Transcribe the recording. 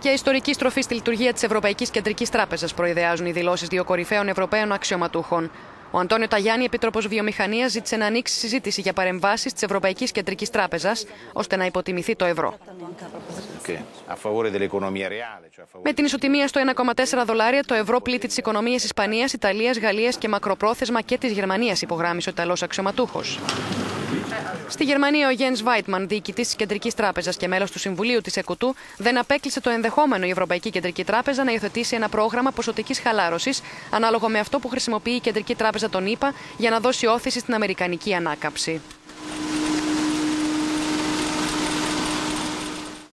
Και ιστορική στροφή στη λειτουργία της Ευρωπαϊκής Κεντρικής Τράπεζας προειδεάζουν οι δηλώσεις δύο κορυφαίων Ευρωπαίων αξιωματούχων. Ο Αντώνιο Ταγιάννη, Επίτροπος Βιομηχανίας, ζήτησε να ανοίξει συζήτηση για παρεμβάσεις της Ευρωπαϊκής Κεντρικής Τράπεζας, ώστε να υποτιμηθεί το ευρώ. Με την ισοτιμία στο 1,4 δολάρια, το ευρώ πλήττει τις οικονομίες Ισπανίας, Ιταλίας, Γαλλίας και μακροπρόθεσμα και της Γερμανίας, υπογράμμισε ο Ιταλός αξιωματούχος. Στη Γερμανία, ο Γιένς Βάιτμαν, διοικητής της Κεντρικής Τράπεζας και μέλος του Συμβουλίου της ΕΚΟΤΟΥ, δεν απέκλεισε το ενδεχόμενο η Ευρωπαϊκή Κεντρική Τράπεζα να υιοθετήσει ένα πρόγραμμα ποσοτικής χαλάρωσης, ανάλογο με αυτό που χρησιμοποιεί η Κεντρική Τράπεζα των ΗΠΑ για να δώσει όθηση στην Αμερικανική ανάκαμψη.